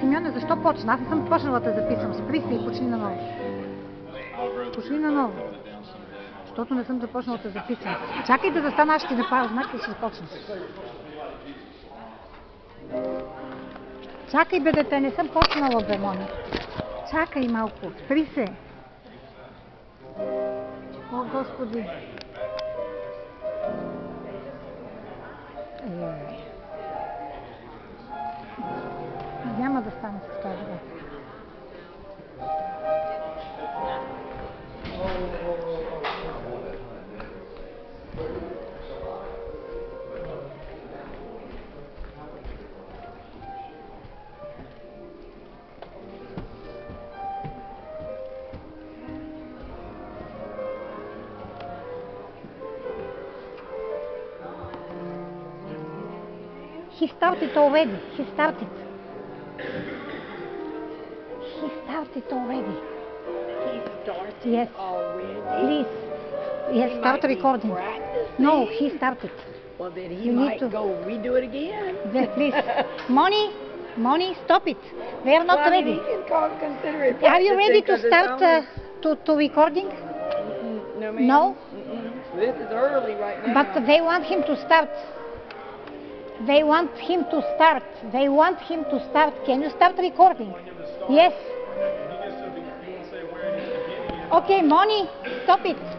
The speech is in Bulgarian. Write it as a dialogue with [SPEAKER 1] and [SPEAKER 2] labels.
[SPEAKER 1] Симеоне, защо почна? Аз не съм почнала да записвам. Спри се и почни наново. Почни наново. Защото не съм започнала да записвам. Чакай да застана, аз ще направя знак и ще започнеш. Чакай, бе, дете, не съм почнала, бе, Мони. Чакай малко, спри се. О, Господи. Стане това. бе. He started already. He started. He started already.
[SPEAKER 2] He started
[SPEAKER 1] Yes.
[SPEAKER 2] already.
[SPEAKER 1] Please. Yes,
[SPEAKER 2] He
[SPEAKER 1] start
[SPEAKER 2] might
[SPEAKER 1] recording. No, he started.
[SPEAKER 2] Well, then he
[SPEAKER 1] You need to-
[SPEAKER 2] go redo it again.
[SPEAKER 1] Then please. Money, money, stop it. We are not
[SPEAKER 2] well, I mean,
[SPEAKER 1] ready.
[SPEAKER 2] he can call, consider it
[SPEAKER 1] Are you ready to start uh, to, to recording?
[SPEAKER 2] Mm, No, ma'am.
[SPEAKER 1] No?
[SPEAKER 2] Mm-mm. This is early right now.
[SPEAKER 1] But they want him to start. They want him to start. They want him to start. Can you start recording? Yes. Okay, Moni, stop it.